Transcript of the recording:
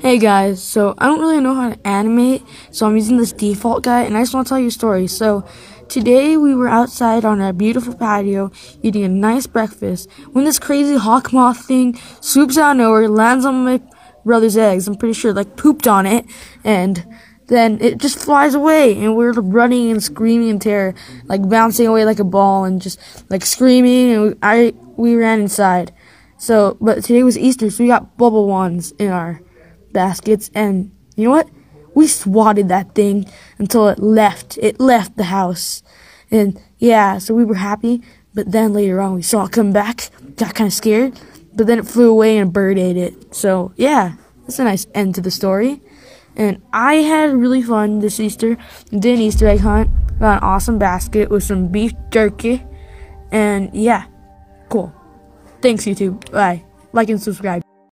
Hey guys, so I don't really know how to animate, so I'm using this default guy, and I just want to tell you a story. So, today we were outside on our beautiful patio eating a nice breakfast when this crazy hawk moth thing swoops out of nowhere, lands on my brother's eggs. I'm pretty sure, like, pooped on it, and then it just flies away, and we're running and screaming in terror, like bouncing away like a ball, and just like screaming, and I we ran inside. So, but today was Easter, so we got bubble wands in our baskets, and you know what? We swatted that thing until it left. It left the house. And yeah, so we were happy, but then later on we saw it come back, got kind of scared, but then it flew away and a bird ate it. So yeah, that's a nice end to the story. And I had really fun this Easter. Did an Easter egg hunt, got an awesome basket with some beef jerky, and yeah, cool. Thanks, YouTube. Bye. Like and subscribe.